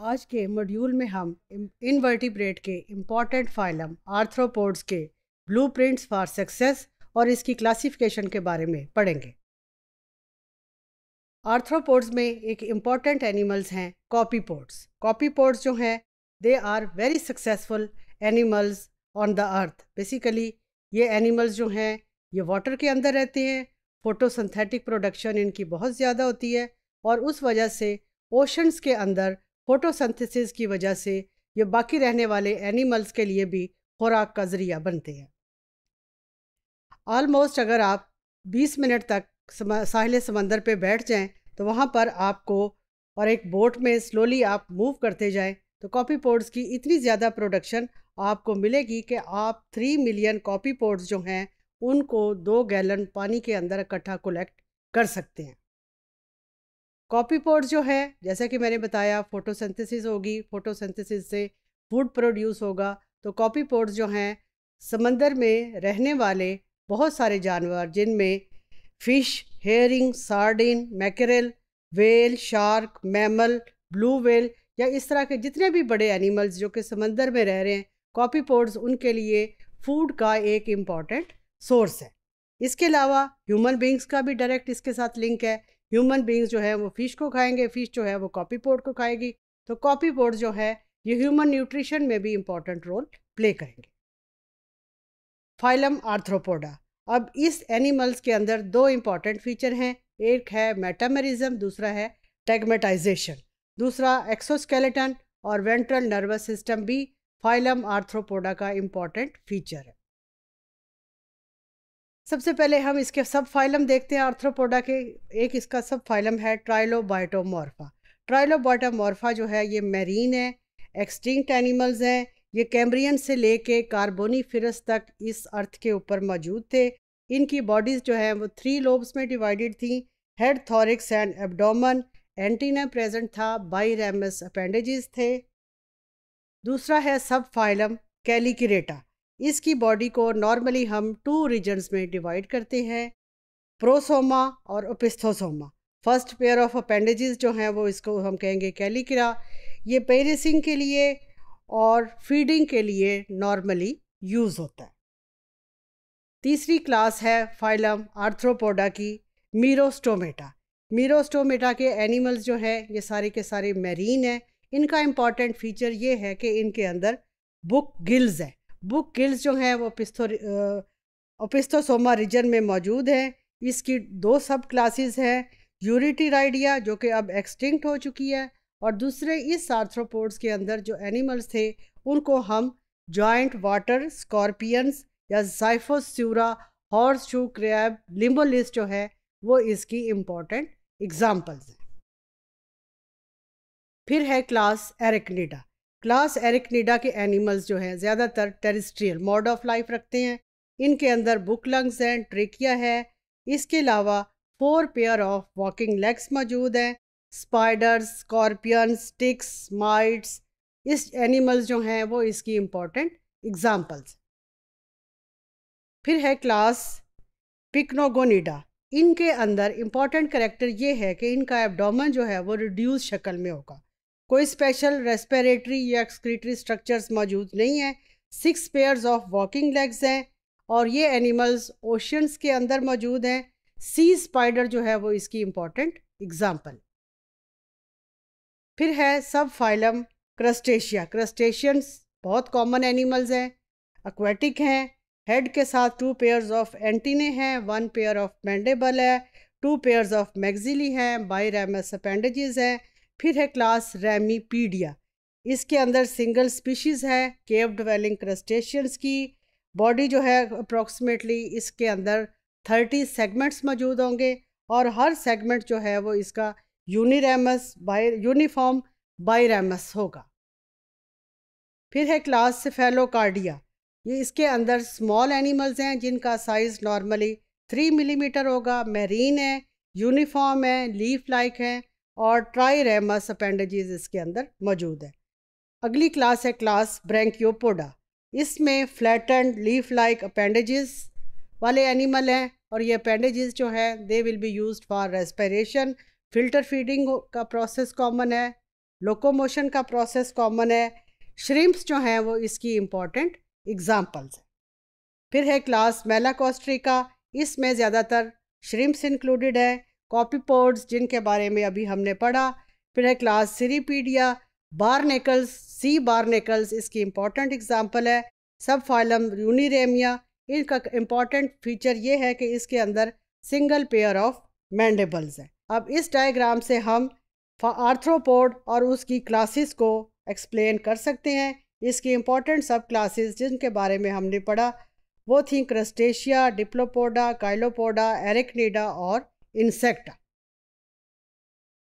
आज के मॉड्यूल में हम इनवर्टिब्रेट के इंपॉर्टेंट फाइलम आर्थ्रोपोड्स के ब्लूप्रिंट्स फॉर सक्सेस और इसकी क्लासिफिकेशन के बारे में पढ़ेंगे। आर्थ्रोपोड्स में एक इंपॉर्टेंट एनिमल्स हैं कॉपी कॉपीपोड्स कॉपीपोड्स जो हैं they are very successful animals on the earth basically ये एनिमल्स जो हैं, ये वाटर के अंदर रहते हैं फोटोसिंथेटिक प्रोडक्शन इनकी बहुत ज़्यादा होती है और उस वजह से ओशंस के अंदर फोटोसिंथेसिस की वजह से ये बाकी रहने वाले एनिमल्स के लिए भी खुराक का ज़रिया बनते हैं। ऑलमोस्ट अगर आप 20 मिनट तक साहिल समंदर पे बैठ जाएँ तो वहाँ पर आपको और एक बोट में स्लोली आप मूव करते जाएँ तो कॉपी पोर्ट्स की इतनी ज़्यादा प्रोडक्शन आपको मिलेगी कि आप थ्री मिलियन कॉपी पोर्ट्स जो हैं, उनको दो गैलन पानी के अंदर इकट्ठा कलेक्ट कर सकते हैं। कॉपी पोर्ट्स जो है, जैसा कि मैंने बताया, फोटोसिंथेसिस होगी, फोटोसिंथेसिस से फ़ूड प्रोड्यूस होगा। तो कॉपी पोर्ट्स जो हैं, समंदर में रहने वाले बहुत सारे जानवर, जिनमें fish, herring, sardine, mackerel whale shark, mammal, blue whale या इस तरह के जितने भी बड़े एनिमल्स जो कि समंदर में रह रहे हैं, कॉपी पोड्स उनके लिए फ़ूड का एक इंपॉर्टेंट सोर्स है। इसके अलावा ह्यूमन बींग्स का भी डायरेक्ट इसके साथ लिंक है। ह्यूमन बींग्स जो है वो फ़िश को खाएँगे, फ़िश जो है वो कॉपी पोड को खाएगी। तो कॉपी पोड जो है, ये ह्यूमन न्यूट्रिशन में भी इंपॉर्टेंट रोल प्ले करेंगे। Phylum arthropoda. अब इस एनिमल्स के अंदर दो इंपॉर्टेंट फीचर हैं। एक है मेटामेरिज्म, दूसरा है टेगमेटाइजेशन। दूसरा एक्सोस्केलेटन और वेंट्रल नर्वस सिस्टम भी फाइलम आर्थ्रोपोडा का इंपॉर्टेंट फीचर है। सबसे पहले हम इसके सब फाइलम देखते हैं आर्थ्रोपोडा के, एक इसका सब फाइलम है ट्राइलोबाइटोमॉर्फा ट्राइलोबाइटोमॉर्फा जो है, ये मेरीन है एक्सटिंक्ट एनिमल्स हैं, ये कैम्ब्रियन से लेके कार्बोनीफिरस तक इस अर्थ के ऊपर मौजूद थे। इनकी बॉडीज़ जो है, वो थ्री लोब्स में डिवाइडेड थी head thorax and abdomen antenna present था बाई रेमस अपेंडेजेस थे। दूसरा है सब फाइलम कैलिक्रेटा इसकी बॉडी को नॉर्मली हम टू रीजन्स में डिवाइड करते हैं प्रोसोमा और opisthosoma first pair of appendages जो हैं वो इसको हम कहेंगे कैलिक्रा ये पेरिसिंग के लिए और फीडिंग के लिए नॉर्मली यूज़ होता है. तीसरी क्लास है फाइलम आर्थ्रोपोडा की मीरोस्टोमेटा मीरोस्टोमेटा के एनिमल्स जो हैं, ये सारे के सारे मेरीन हैं. इनका इंपॉर्टेंट फीचर ये है कि इनके अंदर बुक गिल्स है. बुक गिल्स जो हैं वो पिस्थो ओपिस्थोसोमा रीजन में मौजूद हैं। इसकी दो सब क्लासेस हैं यूरिटीराइडिया जो कि अब एक्सटिंक्ट हो चुकी है, और दूसरे इस आर्थ्रोपोड्स के अंदर जो एनिमल्स थे, उनको हम जॉइंट वाटर स्कॉर्पियंस या जाइफोस्यूरा हॉर्स शू क्रैब लिम्बोलिस जो है, वो इसकी इंपॉर्टेंट एग्जाम्पल्स हैं। फिर है क्लास एरिकनीडा क्लास एरिकनीडा के एनिमल्स जो हैं, ज़्यादातर टेरिस्ट्रियल मोड ऑफ़ लाइफ रखते हैं। इनके अंदर बुक लंग्स हैं, ट्रिकिया है। इसके अलावा four pair of walking legs मौजूद हैं। स्पाइडर्स स्कॉर्पियन स्टिक्स, माइट्स, इस एनिमल्स जो हैं, वो इसकी इंपॉर्टेंट एग्जाम्पल्स। फिर है क्लास पिकनोगोनिडा। इनके अंदर इंपॉर्टेंट करेक्टर ये है कि इनका एब्डोमन जो है, वो रिड्यूस शक्ल में होगा। कोई स्पेशल रेस्पिरेटरी या एक्सक्रीटरी स्ट्रक्चर्स मौजूद नहीं है। Six pairs of walking legs हैं और ये एनिमल्स ओशंस के अंदर मौजूद हैं। सी स्पाइडर जो है वो इसकी इंपॉर्टेंट एग्ज़ाम्पल फिर है सब फाइलम क्रस्टेशिया क्रस्टेशियंस बहुत कॉमन एनिमल्स हैं। एक्वेटिक हैं। हेड के साथ टू पेयर्स ऑफ़ एंटीने हैं। वन पेयर ऑफ़ मैंडेबल है। टू पेयर्स ऑफ़ मैगजिली हैं। बाई रेमस अपेंडेजेस हैं। फिर है क्लास रेमीपीडिया। इसके अंदर सिंगल स्पीशीज़ है केव डिवेलिंग क्रस्टेशियंस की, बॉडी जो है अप्रॉक्सीमेटली इसके अंदर थर्टी सेगमेंट्स मौजूद होंगे और हर सेगमेंट जो है वो इसका यूनिरेमस बाई यूनिफॉर्म बाईरेमस होगा। फिर है क्लास सेफेलोकार्डिया। ये इसके अंदर स्मॉल एनिमल्स हैं जिनका साइज़ नॉर्मली थ्री मिलीमीटर होगा, मेरीन है, यूनिफॉर्म है, लीफ लाइक है और ट्राईरेमस अपेंडेजेस इसके अंदर मौजूद है। अगली क्लास है क्लास ब्रैंकियोपोडा इसमें फ्लैटेंड लीफ लाइक अपेंडेजेस वाले एनिमल हैं और ये अपेंडेजेस जो है they will be used for respiration filter feeding का प्रोसेस कॉमन है लोकोमोशन का प्रोसेस कॉमन है। श्रिम्प्स जो हैं, वो इसकी इंपॉर्टेंट एग्जाम्पल्स हैं। फिर है क्लास मेलाकोस्ट्रिका इसमें ज़्यादातर श्रिम्प्स इंक्लूडेड हैं। कॉपीपोड्स जिनके बारे में अभी हमने पढ़ा। फिर है क्लास सिरीपीडिया बारनेकल्स सी बारनेकल्स इसकी इंपॉर्टेंट एग्ज़ाम्पल है। सब फाइलम यूनिरेमिया इनका इंपॉर्टेंट फीचर ये है कि इसके अंदर सिंगल पेयर ऑफ़ मैंडेबल्स हैं। अब इस डायग्राम से हम आर्थ्रोपोड और उसकी क्लासेस को एक्सप्लेन कर सकते हैं। इसकी इंपॉर्टेंट सब क्लासेस जिनके बारे में हमने पढ़ा, वो थी क्रस्टेशिया, डिप्लोपोडा, काइलोपोडा, एरिकनीडा और insect.